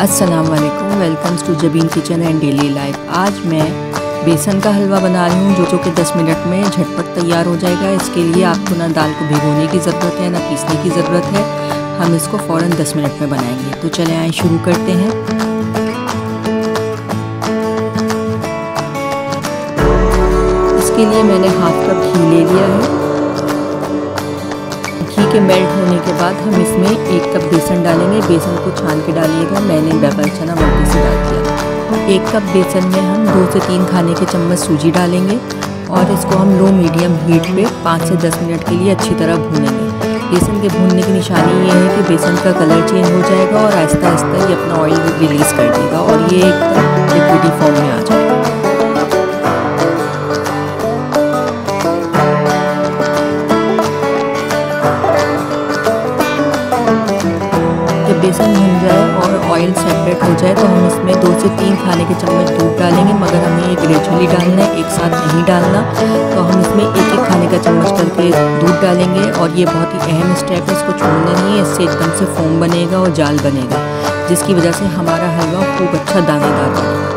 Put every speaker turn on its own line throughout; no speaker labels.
अस्सलाम वालेकुम welcomes to Jabeen kitchen and daily life आज मैं बेसन का हलवा बना रही हूँ, जो जो कि 10 मिनट में झटपट तैयार हो जाएगा। इसके लिए आपको ना दाल को भिगोने की ज़रूरत है, ना पीसने की ज़रूरत है। हम इसको फ़ौर 10 मिनट में बनाएँगे। तो चले आए, शुरू करते हैं। इसके लिए मैंने हाफ़ कप घी ले लिया है। के मेल्ट होने के बाद हम इसमें एक कप बेसन डालेंगे। बेसन को छान के डालिएगा। मैंने बगल चना मल्टी से डाल दिया। एक कप बेसन में हम दो से तीन खाने के चम्मच सूजी डालेंगे और इसको हम लो मीडियम हीट पे पाँच से दस मिनट के लिए अच्छी तरह भूनेंगे। बेसन के भूनने की निशानी ये है कि बेसन का कलर चेंज हो जाएगा और आहिस्ता आहिस्ता ये अपना ऑयल रिलीज़ कर देगा और ये एक लिक्विडी फॉर्म में आ जाएगा। बेसन भून जाए और ऑयल सेपरेट हो जाए तो हम इसमें दो से तीन खाने के चम्मच दूध डालेंगे, मगर हमें ये ग्रेजुअली डालना है, एक साथ नहीं डालना। तो हम इसमें एक एक खाने का चम्मच करके दूध डालेंगे, और ये बहुत ही अहम स्टेप है, इसको छोड़ना नहीं है, इससे एकदम से फोम बनेगा और जाल बनेगा, जिसकी वजह से हमारा हलवा खूब अच्छा दानेदार बनेगा।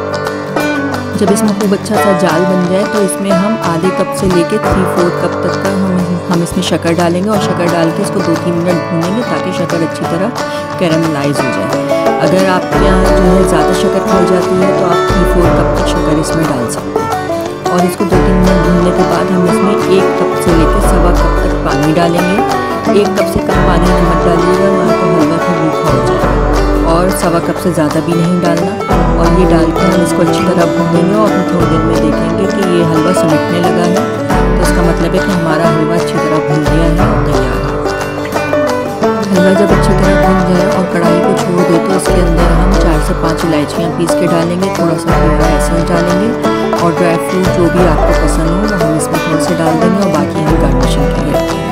जब इसमें खूब अच्छा सा जाल बन जाए तो इसमें हम आधे कप से लेके थ्री फोर्थ कप तक का हम हम इसमें शक्कर डालेंगे और शक्कर डाल के इसको दो तीन मिनट भूनेंगे ताकि शक्कर अच्छी तरह कैरमलाइज हो जाए। अगर आपके यहाँ जो है ज़्यादा शक्कर खा जाती है तो आप थ्री फोर कप तक शक्कर इसमें डाल सकते हैं। और इसको दो तीन मिनट भूनने के बाद हम इसमें एक कप से लेकर सवा कप तक पानी डालेंगे। एक कप से कम पानी मत डालिएगा, वहाँ तो हलवा फिर भूखा हो जाएगा। और सवा कप से ज़्यादा भी नहीं डालना। और ये डाल के हम इसको अच्छी तरह भूनेंगे और फिर थोड़ी देर में देखेंगे कि ये हलवा सिमटने लगा है। तो इसका मतलब है कि हमारा हलवा अच्छी तरह भून गया है और तैयार है। हलवा जब अच्छी तरह भून जाए और कढ़ाई को छोड़ दे तो इसके अंदर हम चार से पाँच इलायचियाँ पीस के डालेंगे थोड़ा सा फ्लेवर एसेंस डालेंगे और ड्राई फ्रूट जो भी आपको पसंद हो, वो हम इसमें थोड़े से डाल देंगे और बाकी हम गार्निशिंग के लिए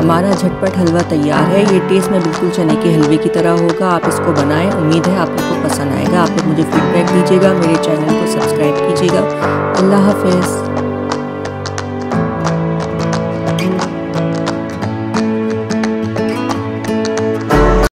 हमारा झटपट हलवा तैयार है। ये टेस्ट में बिल्कुल चने के हलवे की तरह होगा। आप इसको बनाएँ। उम्मीद है आप लोग को पसंद आएगा। आप लोग मुझे फीडबैक दीजिएगा। मेरे चैनल को सब्सक्राइब कीजिएगा। अल्लाह हाफिज़।